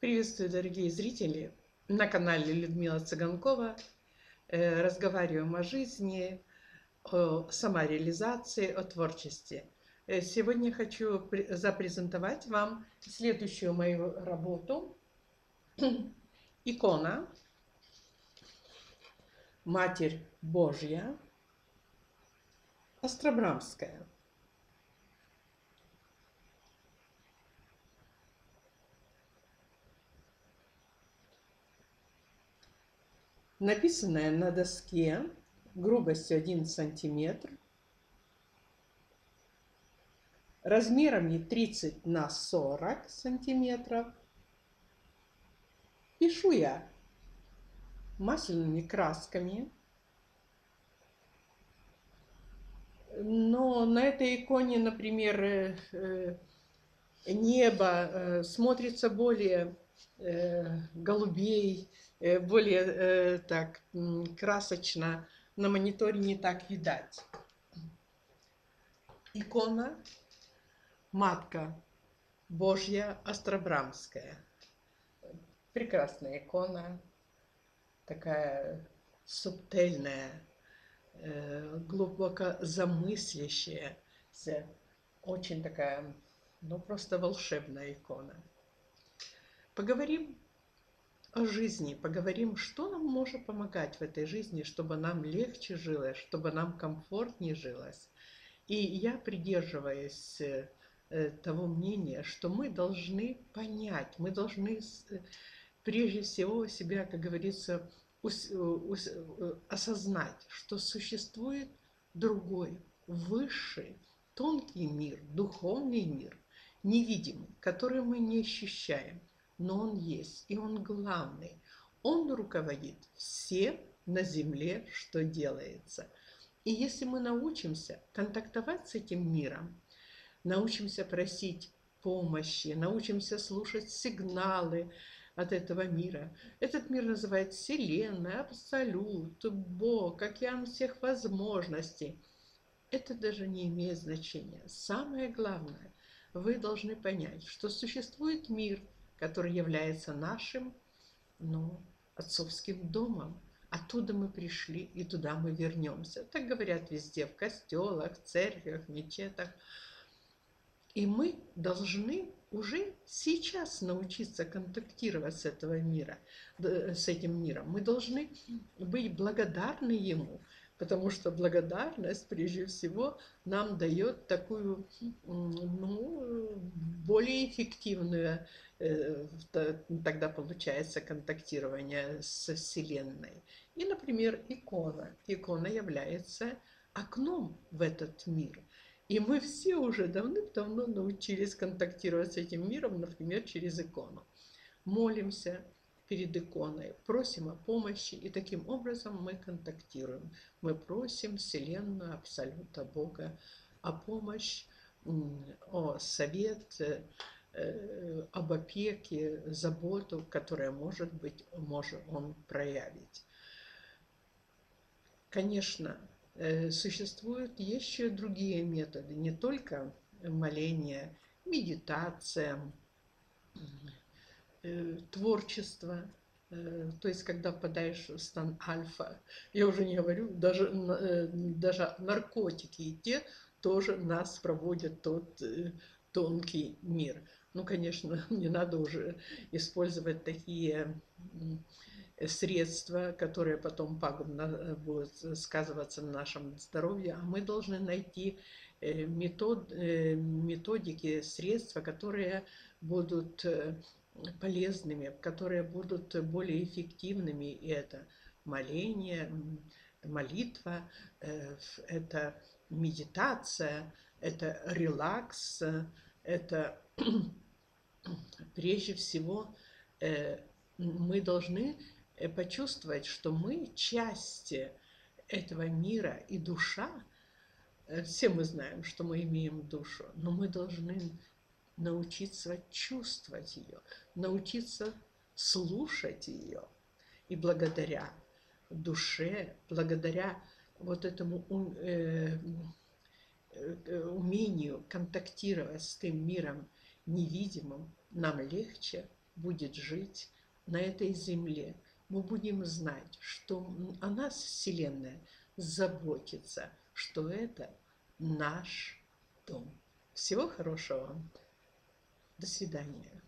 Приветствую, дорогие зрители! На канале Людмила Цыганкова э, разговариваем о жизни, о самореализации, о творчестве. Э, сегодня хочу запрезентовать вам следующую мою работу. Икона Матерь Божья Остробрамская. Написанное на доске грубостью 1 сантиметр, размерами 30 на 40 сантиметров. Пишу я масляными красками. Но на этой иконе, например, э, э, небо э, смотрится более голубей, более так красочно. На мониторе не так видать. Икона Матка Божья Остробрамская. Прекрасная икона, такая субтельная, э, глубоко замыслящая, очень такая, ну просто волшебная икона. Поговорим о жизни, поговорим, что нам может помогать в этой жизни, чтобы нам легче жилось, чтобы нам комфортнее жилось. И я придерживаюсь э, Э, того мнения, что мы должны понять, мы должны э, прежде всего себя, как говорится, осознать, что существует другой, высший, тонкий мир, духовный мир, невидимый, который мы не ощущаем, но он есть, и он главный. Он руководит всем на земле, что делается. И если мы научимся контактовать с этим миром, научимся просить помощи, научимся слушать сигналы от этого мира. Этот мир называют Вселенная, Абсолют, Бог, океан всех возможностей. Это даже не имеет значения. Самое главное, вы должны понять, что существует мир, который является нашим, ну, отцовским домом. Оттуда мы пришли, и туда мы вернемся. Так говорят везде, в костелах, церквях, мечетах. И мы должны уже сейчас научиться контактировать с этого мира, с этим миром. Мы должны быть благодарны ему, потому что благодарность, прежде всего, нам дает такую, ну, более эффективную, э, тогда получается контактирование со Вселенной. И, например, икона. Икона является окном в этот мир – и мы все уже давным-давно научились контактировать с этим миром, например, через икону. Молимся перед иконой, просим о помощи, и таким образом мы контактируем. Мы просим Вселенную, Абсолюта, Бога о помощь, о совет, э, об опеке, заботу, которая, может быть, может он проявить. Конечно, Э, существуют еще другие методы, не только моление, медитация, э, творчество. Э, то есть, когда впадаешь в стан альфа, я уже не говорю, даже, даже наркотики и те тоже нас проводят тот тонкий мир. Ну, конечно, не надо уже использовать такие средства, которые потом пагубно э, будут сказываться на нашем здоровье, а мы должны найти э, метод, э, методики, средства, которые будут полезными, которые будут более эффективными. И это моление, молитва, это медитация, это релакс, это прежде всего мы должны Э, почувствовать, что мы части этого мира и душа, э, все мы знаем, что мы имеем душу, но мы должны научиться чувствовать ее, научиться слушать ее. И благодаря душе, благодаря вот этому э, умению контактировать с тем миром невидимым, нам легче будет жить на этой земле. Мы будем знать, что о нас Вселенная заботится, что это наш дом. Всего хорошего. До свидания.